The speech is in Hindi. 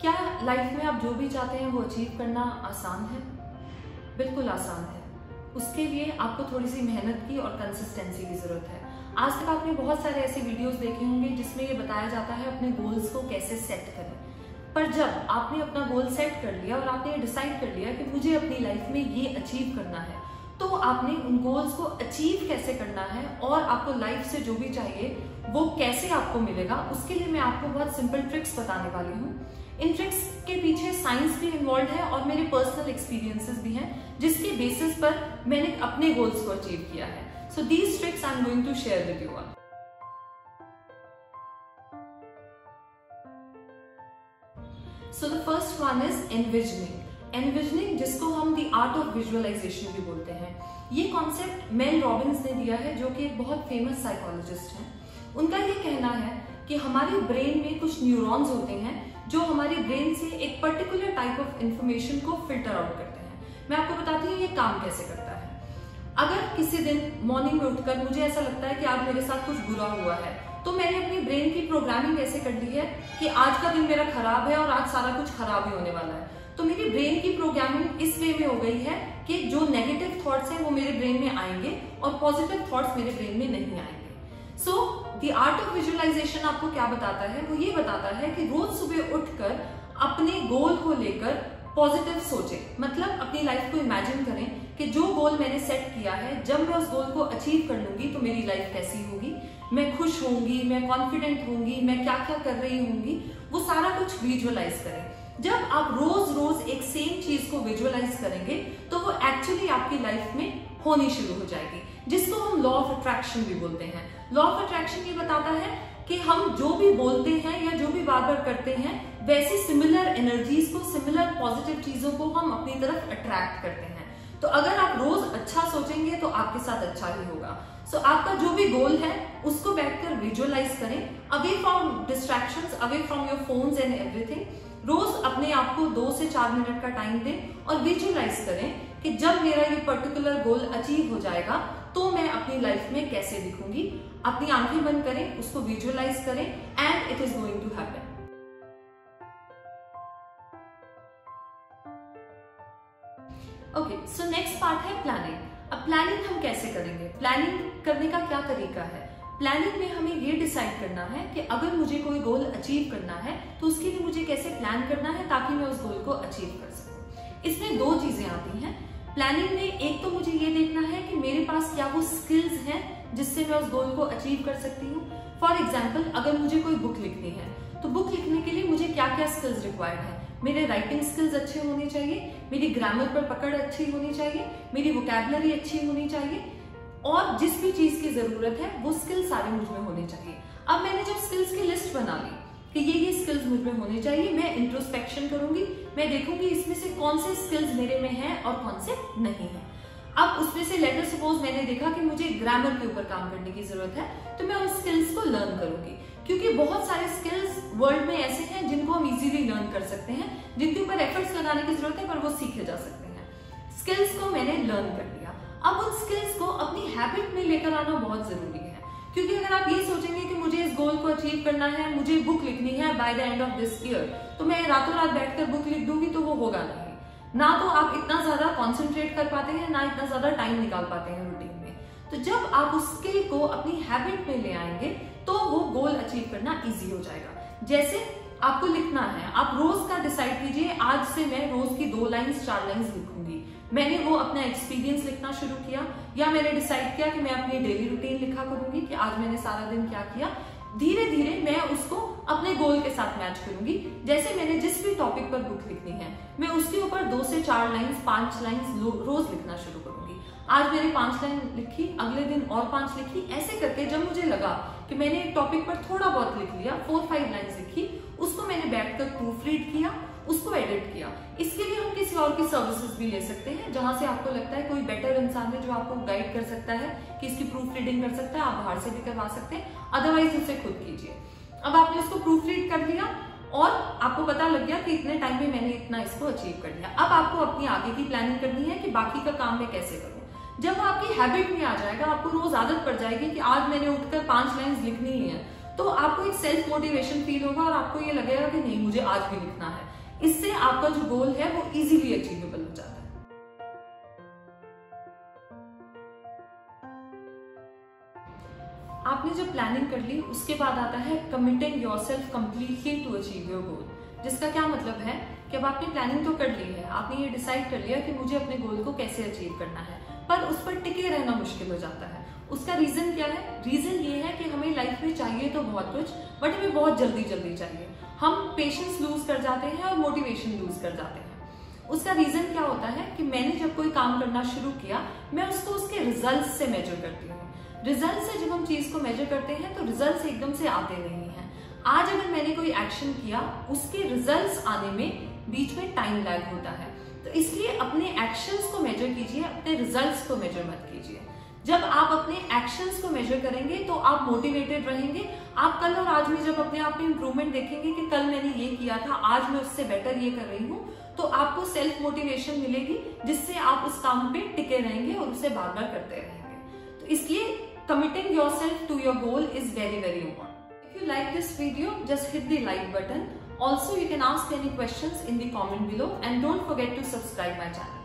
क्या लाइफ में आप जो भी चाहते हैं वो अचीव करना आसान है? बिल्कुल आसान है। उसके लिए आपको थोड़ी सी मेहनत की और कंसिस्टेंसी की ज़रूरत है। आज तक आपने बहुत सारे ऐसे वीडियोस देखे होंगे जिसमें ये बताया जाता है अपने गोल्स को कैसे सेट करें। पर जब आपने अपना गोल सेट कर लिया और आपने ये डिसाइड कर लिया कि मुझे अपनी लाइफ में ये अचीव करना है तो आपने उन गोल्स को अचीव कैसे करना है और आपको लाइफ से जो भी चाहिए, वो कैसे आपको मिलेगा, उसके लिए मैं आपको बहुत सिंपल ट्रिक्स बताने वाली हूँ। इन ट्रिक्स के पीछे साइंस भी इन्वॉल्व है और मेरे पर्सनल एक्सपीरियंसेस भी हैं, जिसके बेसिस पर मैंने अपने गोल्स को अचीव किया है। So these tricks I am going to share with you so the first one is envisioning envisioning जिसको हम द आर्ट ऑफ़ विजुअलाइजेशन भी बोलते हैं। ये कॉन्सेप्ट मेल रॉबिन्स ने दिया है, जो कि एक बहुत फ़ेमस साइकोलॉजिस्ट हैं। उनका ये कहना है कि हमारे ब्रेन में कुछ न्यूरॉन्स होते हैं, जो हमारे ब्रेन से एक पर्टिकुलर टाइप ऑफ़ इंफॉर्मेशन को फ़िल्टर आउट करते हैं। मैं आपको बताती हूँ ये काम कैसे करता है। अगर किसी दिन मॉर्निंग में उठकर मुझे ऐसा लगता है कि आज मेरे साथ कुछ बुरा हुआ है तो मैंने अपनी ब्रेन की प्रोग्रामिंग ऐसे कर ली है कि आज का दिन मेरा खराब है और आज सारा कुछ खराब ही होने वाला है। तो मेरी ब्रेन की प्रोग्रामिंग इस वे में हो गई है कि जो नेगेटिव थॉट्स हैं वो मेरे ब्रेन में आएँगे और पॉजिटिव थॉट्स मेरे ब्रेन में नहीं आएँगे। So the art of visualization आपको क्या बताता है? वो ये बताता है कि रोज सुबह उठकर अपने गोल को लेकर पॉजिटिव सोचे। मतलब अपनी लाइफ को इमेजिन करें कि जो गोल मैंने सेट किया है, जब मैं उस गोल को अचीव कर लूँगी तो मेरी लाइफ कैसी होगी? मैं खुश होंगी? मैं कॉन्फिडेंट होंगी? मैं क्या क्या कर रही होंगी? वो सारा कुछ विजुअलाइज करें। जब आप रोज रोज एक सेम चीज़ को विजुअलाइज करेंगे एक्चुअली आपकी लाइफ में होनी शुरू हो जाएगी जिसको हम लॉ ऑफ़ अट्रैक्शन भी बोलते हैं। लॉ ऑफ़ अट्रैक्शन ये बताता है कि हम जो भी बोलते हैं या जो भी बार बार करते हैं वैसी सिमिलर एनर्जीज को सिमिलर पॉजिटिव चीज़ों को हम अपनी तरफ़ अट्रैक्ट करते हैं। तो अगर आप रोज अच्छा सोचेंगे तो आपके साथ अच्छा ही होगा। सो so, आपका जो भी गोल है उसको बैठकर विजुअलाइज करें away from distraction away from your phones and everything रोज अपने आप को दो से चार मिनट का टाइम दें और विजुअलाइज करें कि जब मेरा ये पर्टिकुलर गोल अचीव हो जाएगा तो मैं अपनी लाइफ में कैसे दिखूँगी? अपनी आँखें बंद करें, उसको विजुअलाइज करें and it is going to happen okay so next part है प्लानिंग अब प्लानिंग हम कैसे करेंगे? प्लानिंग करने का क्या तरीका है? प्लानिंग में हमें ये डिसाइड करना है कि अगर मुझे कोई गोल अचीव करना है तो उसके लिए मुझे कैसे प्लान करना है ताकि मैं उस गोल को अचीव कर सकूँ। इसमें दो चीज़ें आती हैं। प्लानिंग में एक तो मुझे ये देखना है कि मेरे पास क्या वो स्किल्स हैं जिससे मैं उस गोल को अचीव कर सकती हूँ। फॉर एग्ज़ाम्पल अगर मुझे कोई बुक लिखनी है तो बुक लिखने के लिए मुझे क्या क्या स्किल्स रिक्वायर्ड है? मेरे राइटिंग स्किल्स अच्छे होने चाहिए, मेरी ग्रामर पर पकड़ अच्छी होनी चाहिए, मेरी वोकेबलरी अच्छी होनी चाहिए, और जिस भी चीज़ की ज़रूरत है, वो स्किल सारे मुझमें होने चाहिए। अब मैंने जब स्किल्स की लिस्ट बना ली कि ये ये स्किल्स मुझमें होने चाहिए, मैं इंट्रोस्पेक्शन करूँगी, मैं देखूँगी इसमें से कौन से स्किल्स मेरे में हैं और कौन से नहीं है। अब उसमें से लेटर सपोज़ मैंने देखा कि मुझे ग्रामर के ऊपर काम करने की ज़रूरत है तो मैं उस स्किल्स को लर्न करूँगी। क्योंकि बहुत सारे स्किल्स वर्ल्ड में ऐसे हैं जिनको हम इजीली लर्न कर सकते हैं, जिनके ऊपर एफर्ट्स लगाने की ज़रूरत है, पर वो सीखे जा सकते हैं। स्किल्स को मैंने लर्न कर लिया अब उन स्किल्स को अपनी हैबिट में लेकर आना बहुत ज़रूरी है। क्योंकि अगर आप ये सोचेंगे कि मुझे इस गोल को अचीव करना है, मुझे बुक लिखनी है by the end of this year तो मैं रातों रात बैठकर बुक लिख दूँगी तो वो होगा नहीं। ना तो आप इतना ज़्यादा कॉन्सेंट्रेट कर पाते हैं, ना इतना ज़्यादा टाइम निकाल पाते हैं रूटीन में। तो जब आप उस स्किल को अपनी हैबिट में ले आएँगे तो वो गोल अचीव करना ईजी हो जाएगा। जैसे आपको लिखना है, आप रोज का कीजिए आज से मैं रोज की दो लाइंस चार लाइंस लिखूँगी। मैंने वो अपना एक्सपीरियंस लिखना शुरू किया, या मैंने डिसाइड किया कि मैं अपनी डेली रूटीन लिखा करूँगी कि आज मैंने सारा दिन क्या किया। धीरे धीरे मैं उसको अपने गोल के साथ मैच करूँगी। जैसे मैंने जिस भी टॉपिक पर बुक लिखनी है, मैं उसके ऊपर दो से चार लाइंस पाँच लाइंस रोज लिखना शुरू करूँगी। आज मैंने पाँच लाइन लिखी, अगले दिन और पाँच लिखी। ऐसे करके जब मुझे लगा कि मैंने एक टॉपिक पर थोड़ा बहुत लिख लिया फोर फाइव लाइन्स लिखी, उसको मैंने बैठकर प्रूफ रीड किया। उसको एडिट किया। इसके लिए हम किसी और की सर्विसेज़ भी ले सकते हैं, जहाँ से आपको लगता है कोई बेटर इंसान है जो आपको गाइड कर सकता है, कि इसकी प्रूफ रीडिंग कर सकता है, आप बाहर से भी करवा सकते हैं अदरवाइज़ उसे खुद कीजिए। अब आपने उसको प्रूफ रीड कर लिया और आपको पता लग गया कि इतने टाइम में मैंने इतना इसको अचीव कर लिया अब आपको अपनी आगे की प्लानिंग करनी है कि बाकी का काम मैं कैसे करूँ। जब वो आपकी हैबिट में आ जाएगा, आपको रोज आदत पड़ जाएगी कि आज मैंने उठकर पाँच लाइंस लिखनी ही है तो आपको एक सेल्फ मोटिवेशन फील होगा और आपको ये लगेगा कि नहीं, मुझे आज भी लिखना है। इससे आपका जो गोल है वो इजीली अचीवेबल हो जाता है। आपने जो प्लानिंग कर ली, उसके बाद आता है committing yourself completely to achieve your goal जिसका क्या मतलब है कि अब आपने प्लानिंग तो कर ली है, आपने ये डिसाइड कर लिया कि मुझे अपने गोल को कैसे अचीव करना है, पर उस पर टिके रहना मुश्किल हो जाता है। उसका रीजन क्या है? रीजन ये है चाहिए तो बहुत कुछ बट हमें बहुत जल्दी जल्दी चाहिए। हम पेशेंस लूज कर जाते हैं और मोटिवेशन लूज कर जाते हैं। उसका रीजन क्या होता है कि मैंने जब कोई काम करना शुरू किया, मैं उसको उसके रिज़ल्ट से मेजर करती हूँ। रिज़ल्ट से जब हम चीज़ को मेजर करते हैं तो रिज़ल्ट एकदम से आते नहीं है। आज अगर मैंने कोई एक्शन किया, उसके रिज़ल्ट आने में बीच में टाइम लैग होता है। तो इसलिए अपने एक्शंस को मेजर कीजिए, अपने रिजल्ट्स को मेजर मत कीजिए। जब आप अपने एक्शंस को मेजर करेंगे तो आप मोटिवेटेड रहेंगे। आप कल और आज में जब अपने आप में इम्प्रूवमेंट देखेंगे कि कल मैंने ये किया था, आज मैं उससे बेटर ये कर रही हूँ तो आपको सेल्फ मोटिवेशन मिलेगी, जिससे आप उस काम पे टिके रहेंगे और उसे बार बार करते रहेंगे। तो इसलिए committing yourself to your goal is very very important if you like this video just hit the like button also you can ask any question in the comment below and don't forget to subscribe my channel